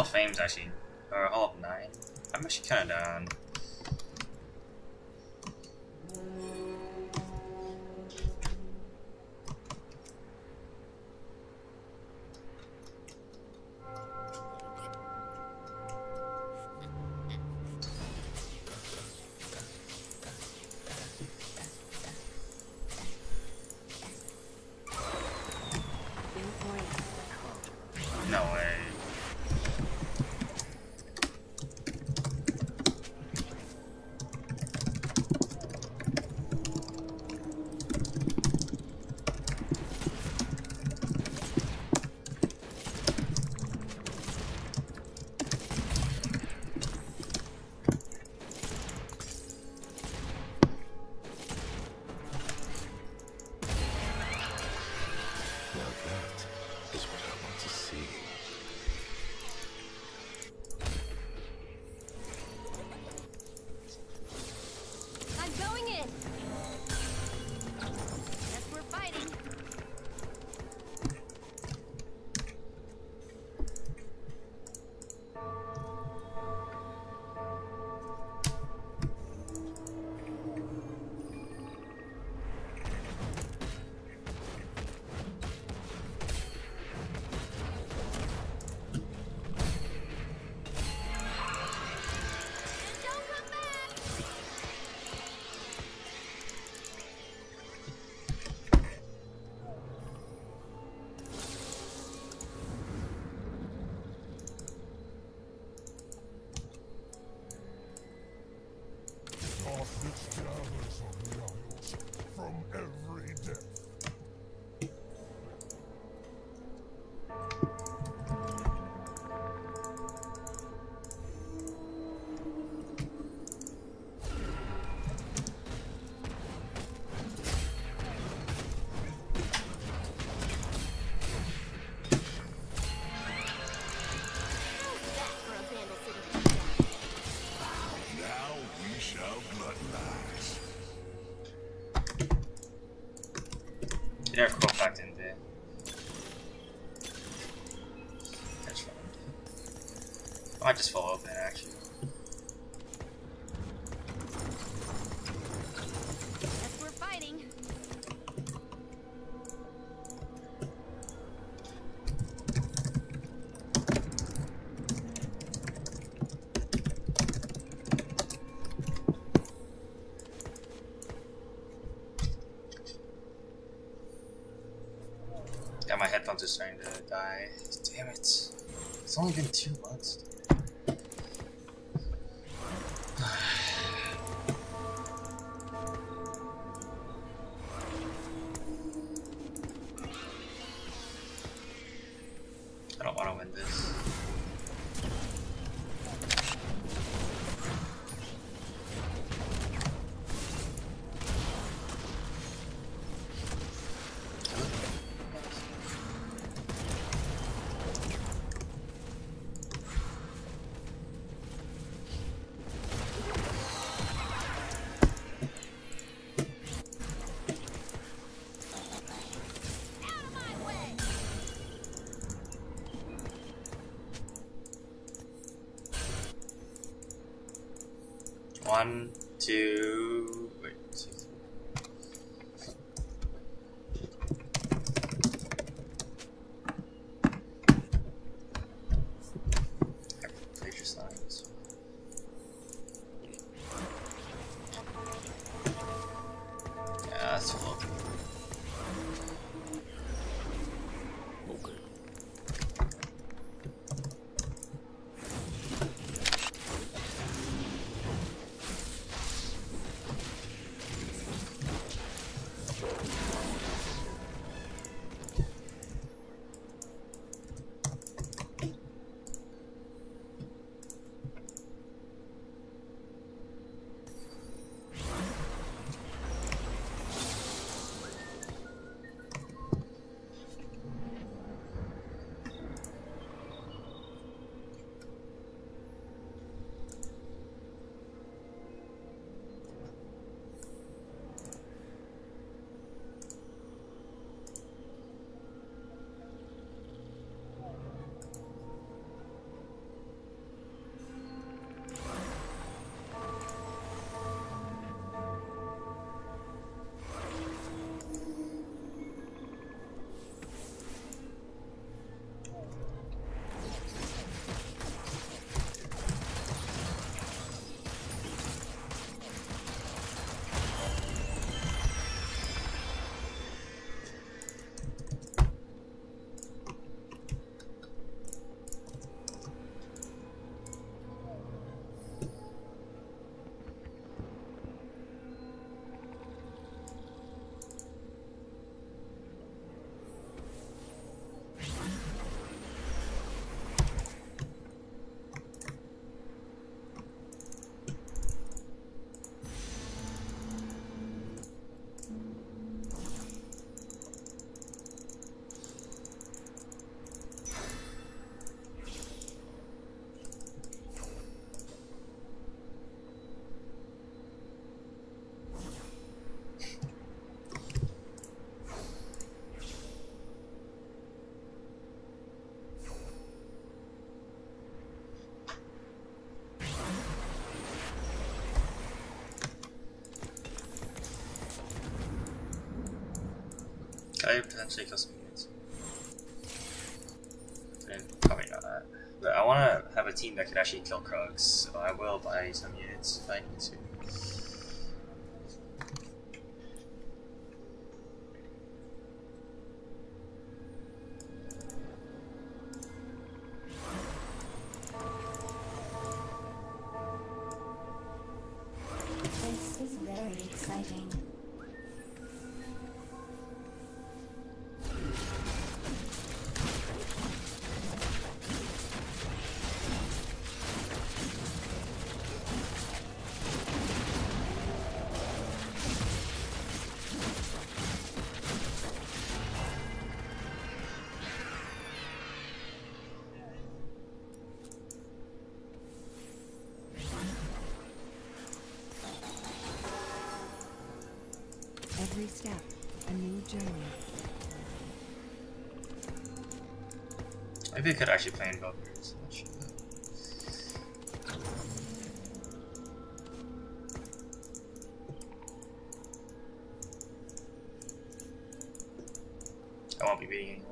Hall of Fame's actually, or Hall of Nine. I'm actually kind of um, down. Now that is what I want to see. It's only been two months. One, two, Potentially kill some units? Probably not. But I want to have a team that could actually kill Krugs, so I will buy some units if I need to. Maybe I could actually play in Valkyries. I won't be beating anyone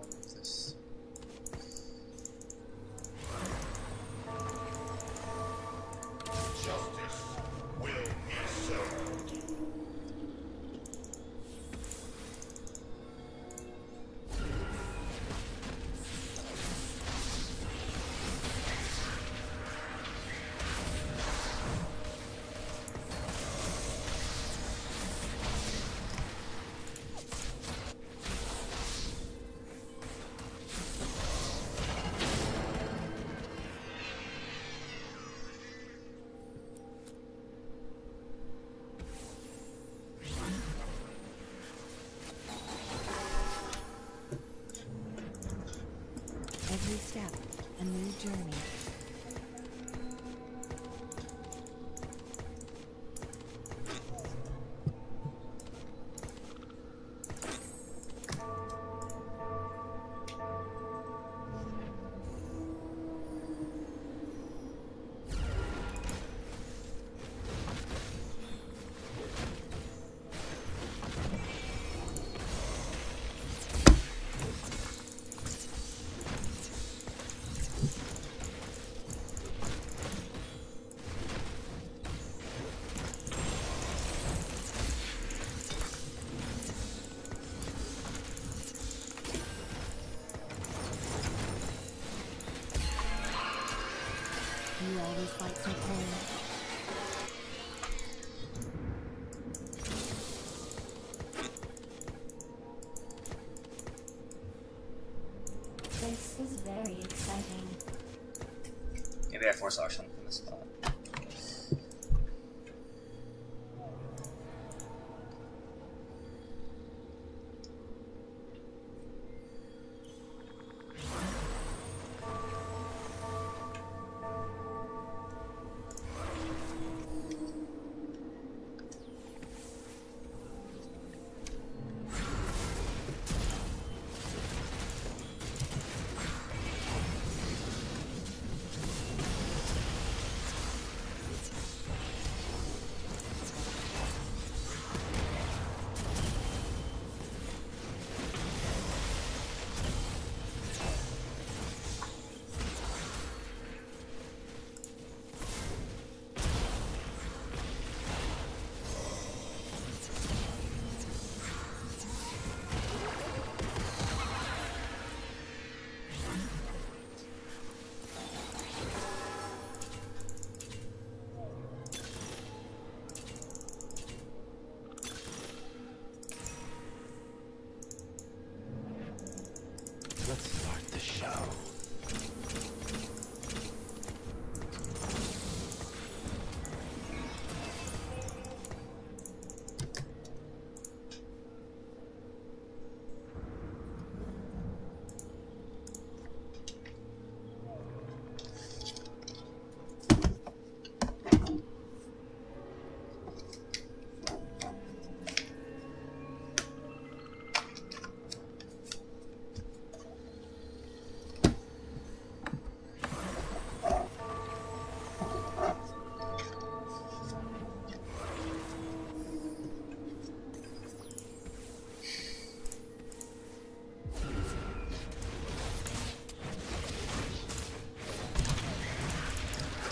force auction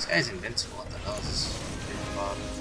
It's guy's invincible, I the that was pretty fun.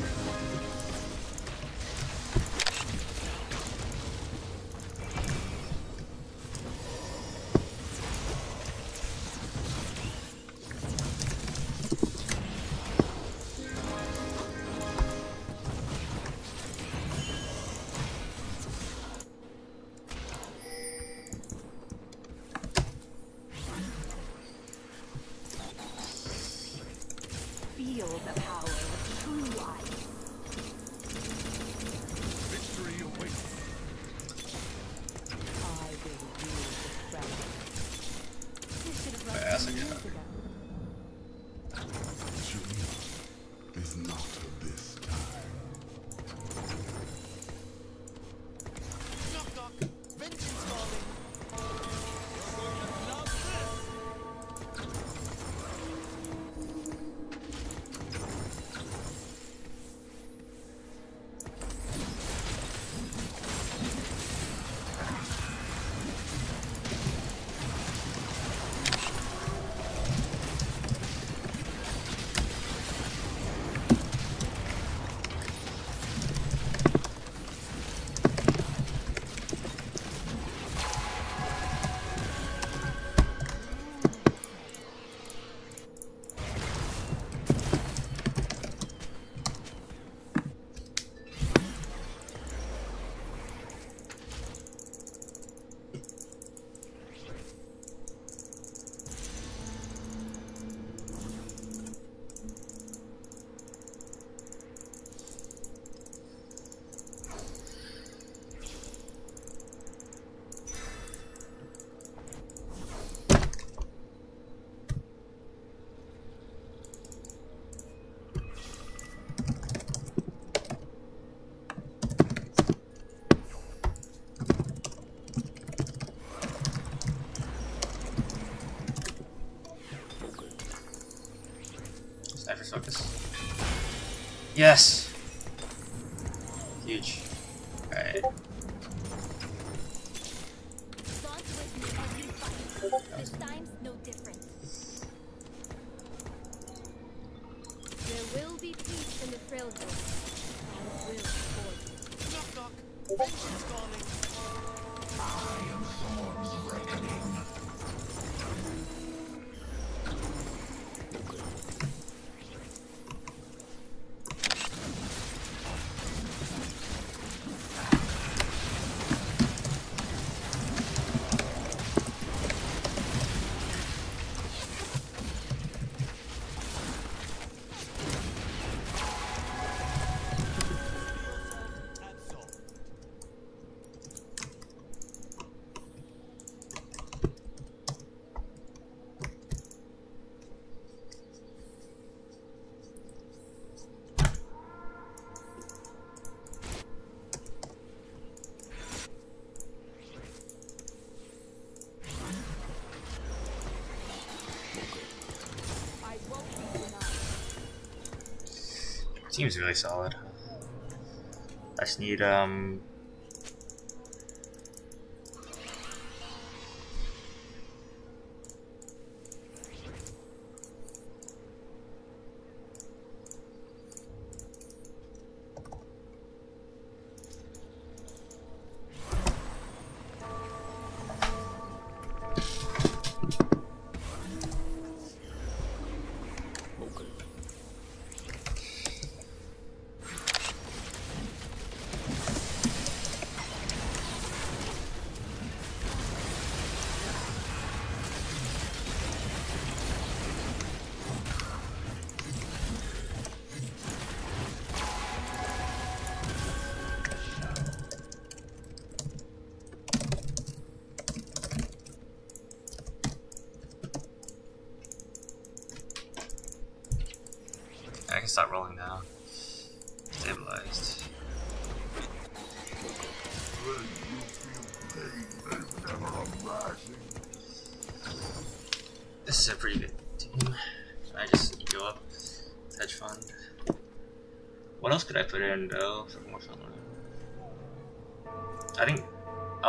Yes. Huge. Alright. Seems really solid. I just need um,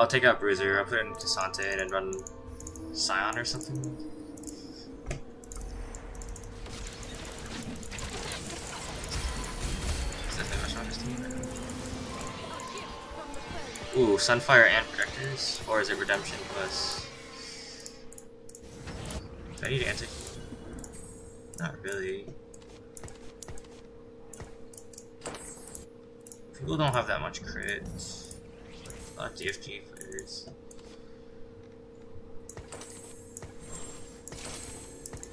I'll take out Bruiser. I'll put in K'Sante and run Scion or something. Ooh, Sunfire and Protectors? Or is it Redemption plus... Do I need Antic? Not really. People don't have that much crit. I'll DFG players.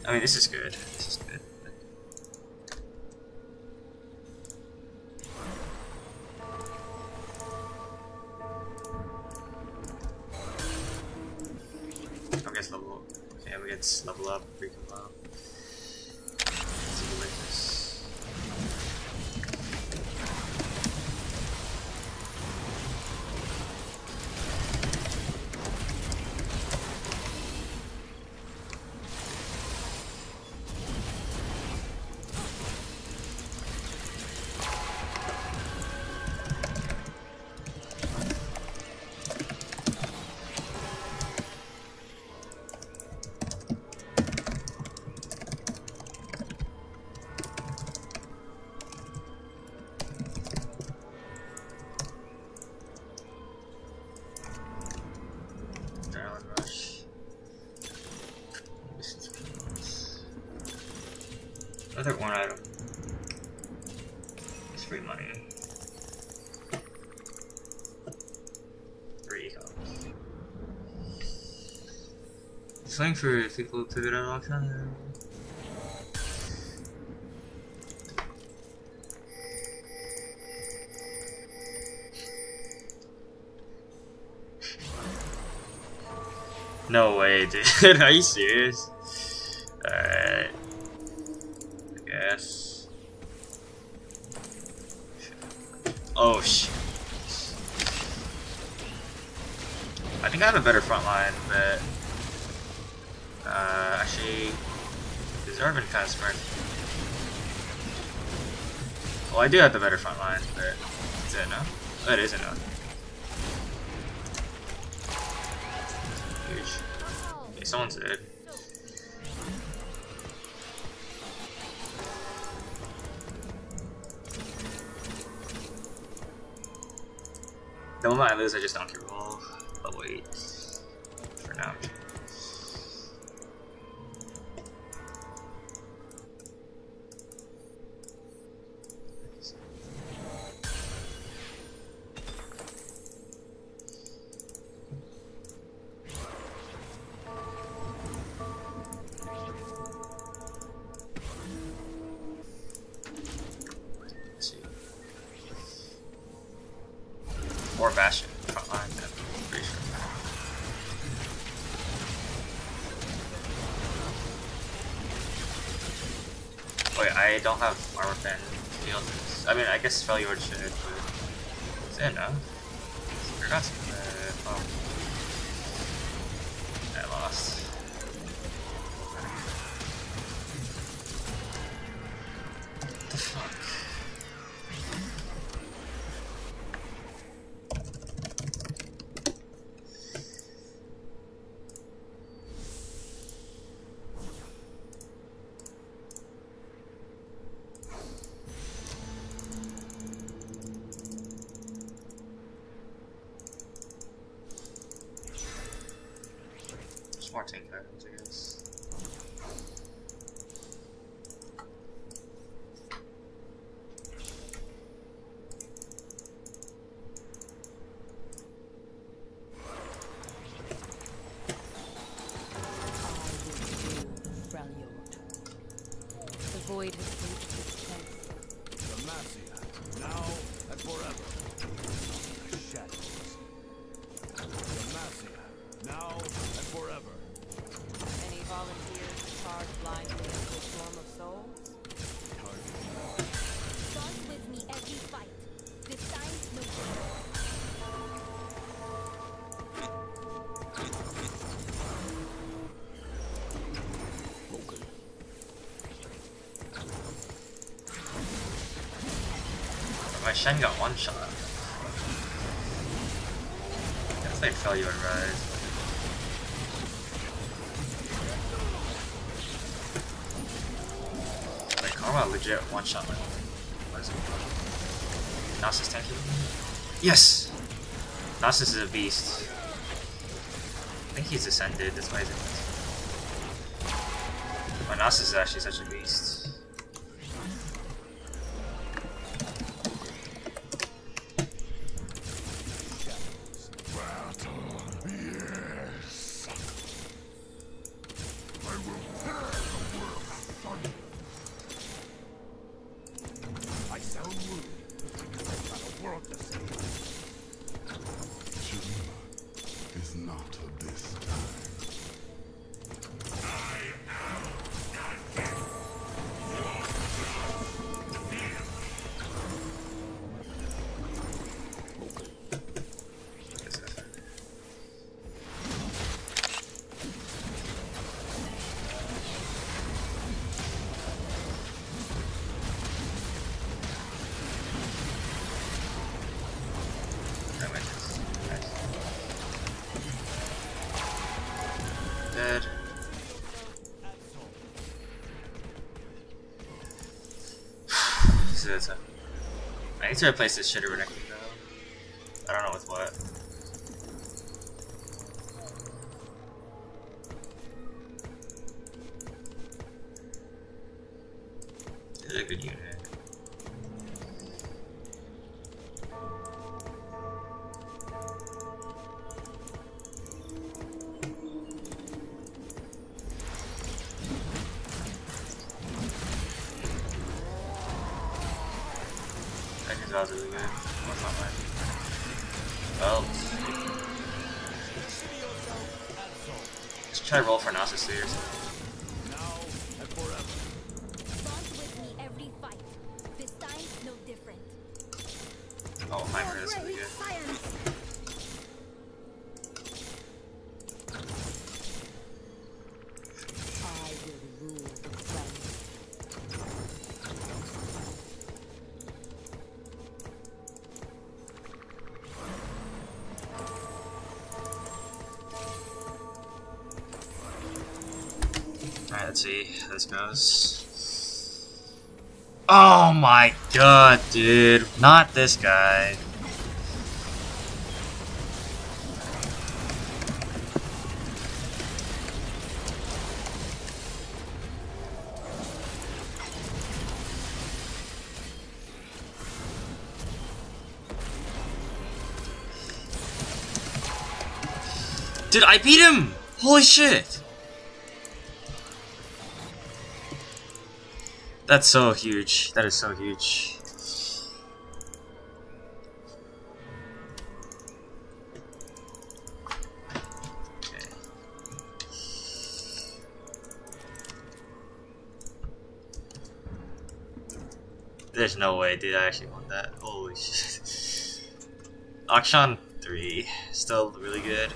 I mean, this is good. This is good. Another one item. It's free money. Three econs. Just for people to get out all time. No way, dude. Are you serious? Alright. I guess. Oh, sh. I think I have a better front line, but. Uh, actually. Is Arvin kind of smart? Well, I do have the better front line, but. Is it enough? Oh, it is enough. Okay, someone's dead. The moment I lose, I just don't keep wait. For now. Guess Freljord should, but more tank items, I guess. My Shen got one shot. Guess they fell failure rise. Like Karma legit one shot my? Nasus tanky? Yes! Nasus is a beast. I think he's ascended, that's why he's in this. Nasus is actually such a beast. To replace this shitter Renekton though. I don't know with what. This is a good unit. Try to roll for Nasus here. My god, dude. Not this guy. Dude, I beat him! Holy shit! That's so huge. That is so huge. There's no way, dude. I actually want that. Holy shit. Akshan 3. Still really good.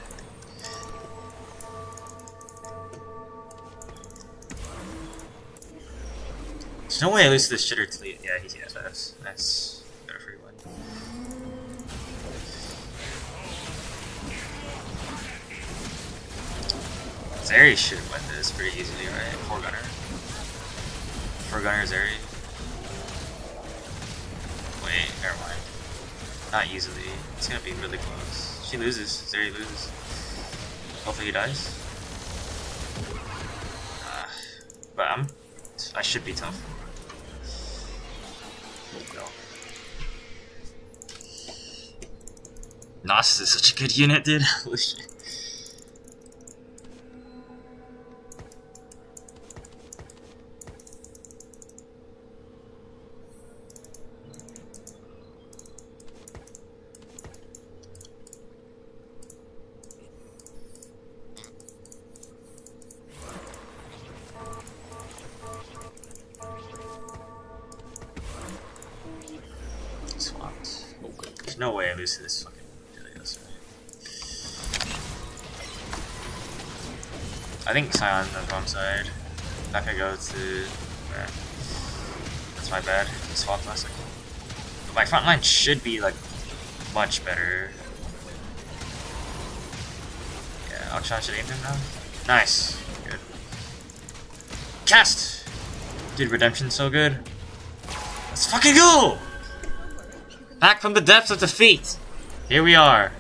There's no way I lose this shitter to the yeah he's EFS. Nice. Got a free one. Zeri should win this pretty easily, right? Four gunner. Four gunner Zeri. Wait, never mind. Not easily. It's gonna be really close. She loses. Zeri loses. Hopefully he dies. Uh, but I'm I should be tough. Nasus is such a good unit, dude. Holy shit. Wrong side. Not gonna go to. eh. That's my bad. Swap second. But my front line should be like much better. Yeah, Akshan should aim him now. Nice. Good. Cast! Dude, Redemption's so good. Let's fucking go! Back from the depths of defeat. Here we are.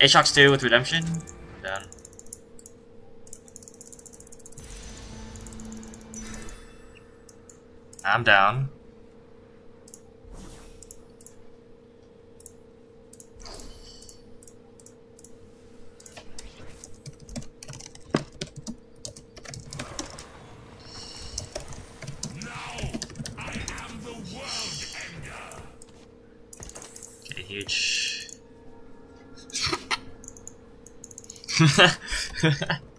Aatrox 2 with Redemption. I'm down. Okay, huge.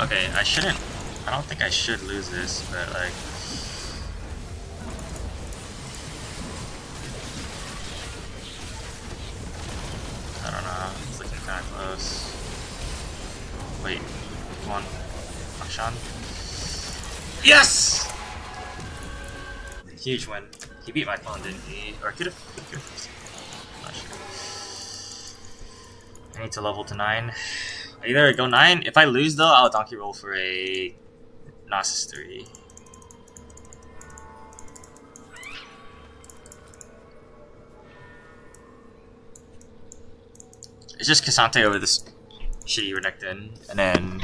Okay, I shouldn't. I don't think I should lose this, but like. I don't know. It's looking kind of close. Wait, come on, Akshan. Yes! Huge win. He beat my phone, didn't he? Or could have. Could have. Not sure. I need to level to nine. Either go 9. If I lose though, I'll donkey roll for a 3. It's just K'Sante over this shitty Renekton. And then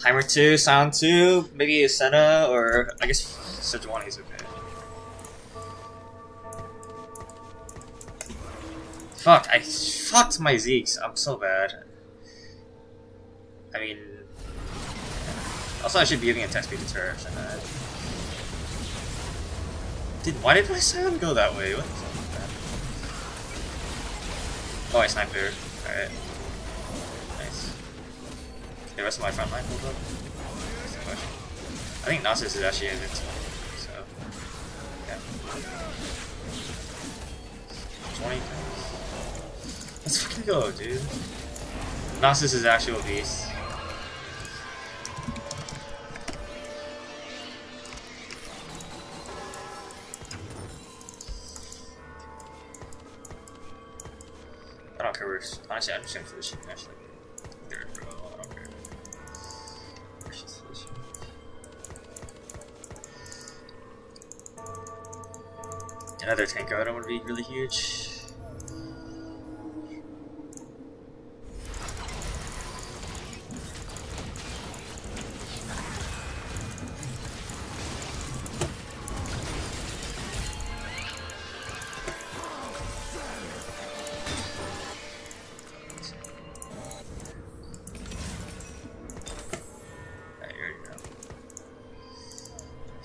Timer 2, Sound 2, maybe a Senna, or I guess Sejuani is okay. Fuck, I fucked my Zeke's. I'm so bad. I mean, also I should be giving a text speed uh, did why did my sound go that way? Oh, I sniped her. Alright. Nice. The rest of my front line pulled up. I think Nasus is actually invincible. So, yeah. 20 Let's fucking go, dude. Nasus is actual beast. Honestly, I'm just for the sheep actually. Bro. I don't care. Another tank item would be really huge.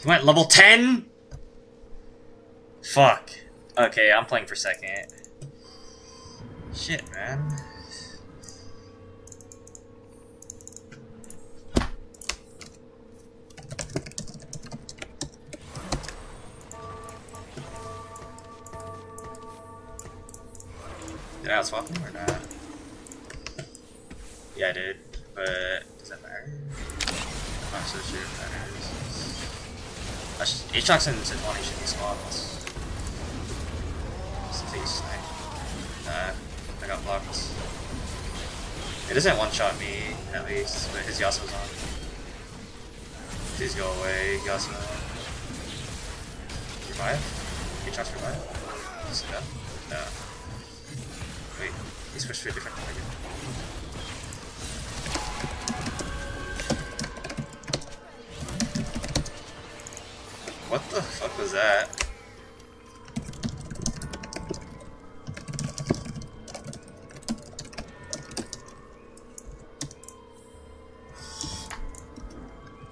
He went level 10? Fuck. Okay, I'm playing for second. Shit, man. Did I outswap him or not? I should, Aatrox and Sejuani should be swapped. Just. Nah, I got blocked. It doesn't one-shot me, at least, but his Yasuo's on. Please go away, Yasuo. Revive? Aatrox revive? Is he done? No. Wait, he switched to a different target. What the fuck was that?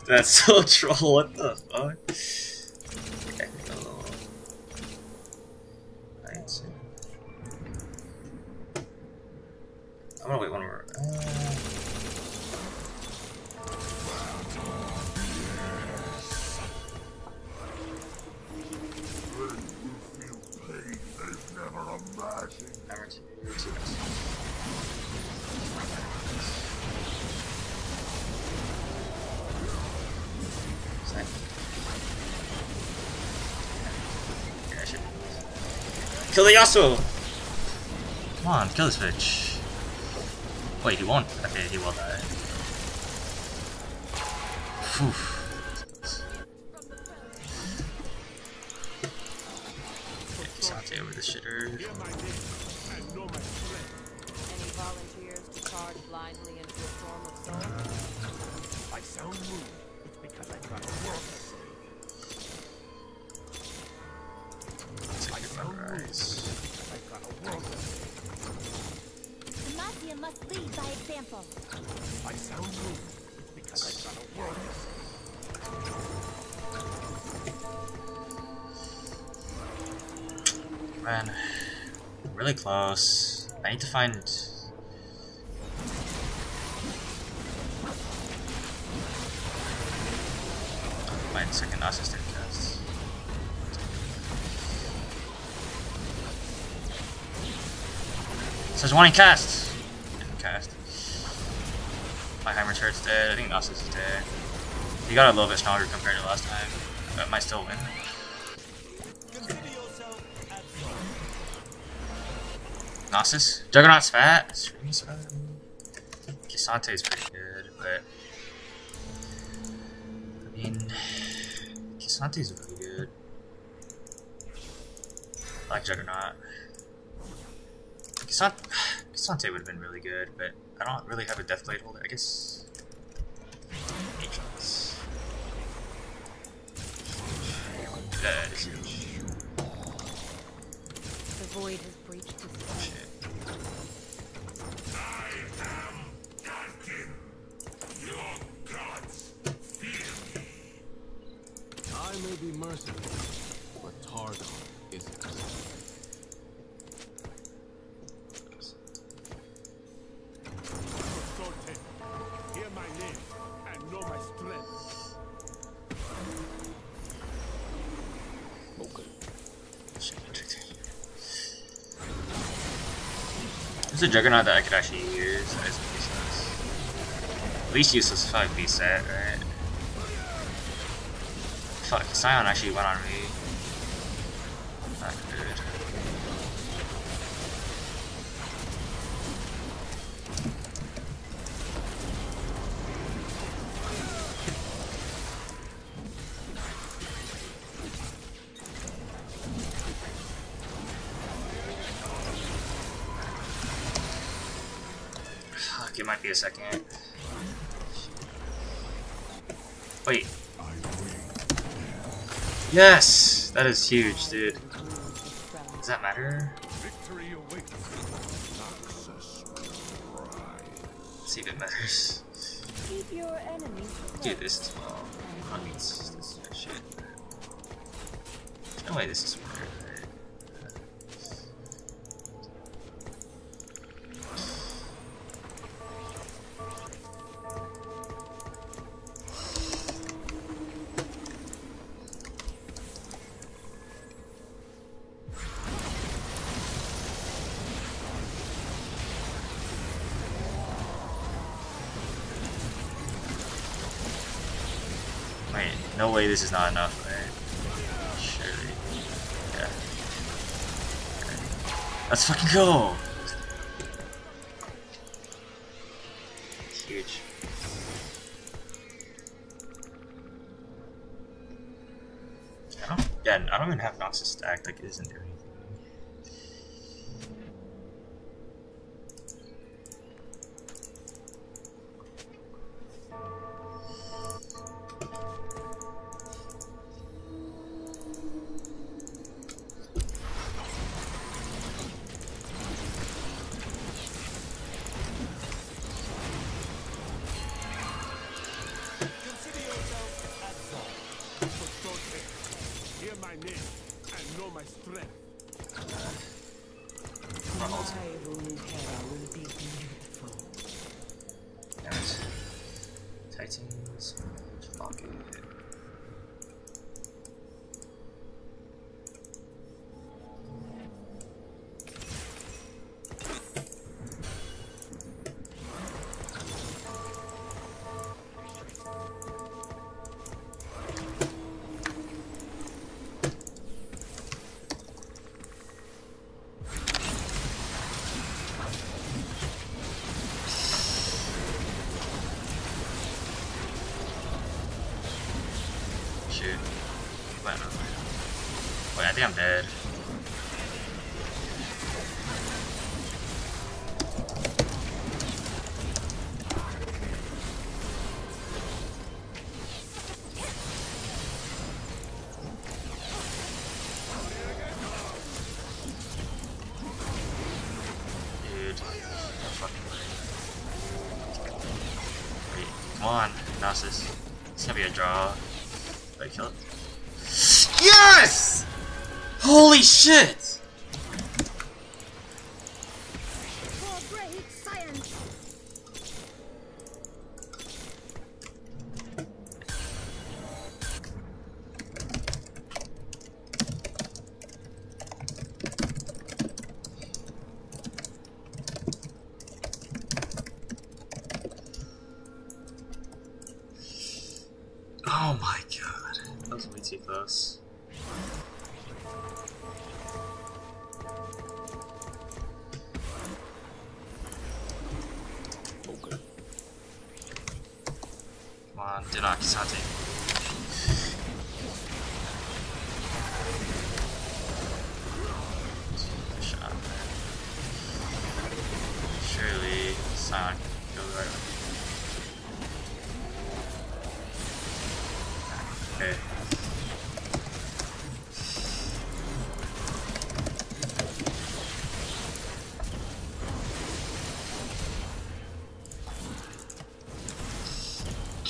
That's so troll, what the fuck? Kill! Come on, kill this bitch. Wait, he won't. Okay, he will die. Phew. Really close. I need to find. Find second assistant cast. Says one in cast. Didn't cast. My Heimer turret's dead. I think Nasus is dead. He got a little bit stronger compared to last time. But might still win. Nasus? Juggernaut's fat? Scream's fat? K'Sante's pretty good, but... I mean... K'Sante's really good. I like Juggernaut. K'Sante, K'Sante would have been really good, but I don't really have a Deathblade holder. I guess... The void has There's a Juggernaut that I could actually use. That is useless. At least useless 5 set, right? Fuck, Sion actually went on me. Yes! That is huge, dude. Does that matter? Victory awaits. Success will rise. Let's see if it matters. Keep your enemies Do this as well. I mean, this, this is shit. No way this is better, this is not enough, right? Surely. Yeah. Okay. Let's fucking go! Huge. I don't, yeah, I don't even have Noxus stacked, like isn't doing think I'm dead. Gnosis. It's gonna be a draw. Did I kill it? Yes! Holy shit!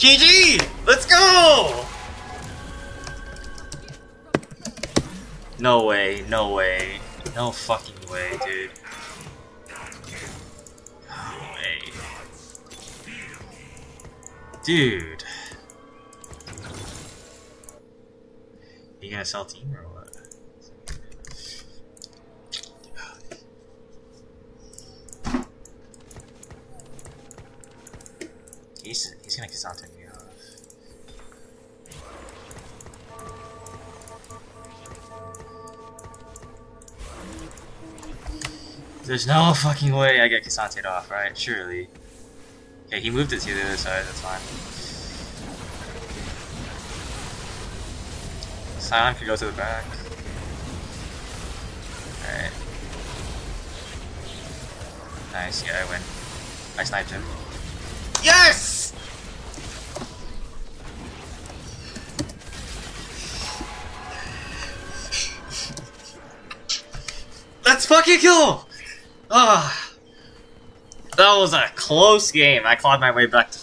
GG! Let's go! No way, no way. No fucking way, dude. No way. Dude. You gonna sell team or what? He's he's gonna K'Sante me off. There's no fucking way I get K'Sante off, right? Surely. Okay, he moved it to the other side, that's fine. Sion could go to the back. Alright. Nice, yeah, I win. I sniped him. Fucking go! Ah. That was a close game. I clawed my way back to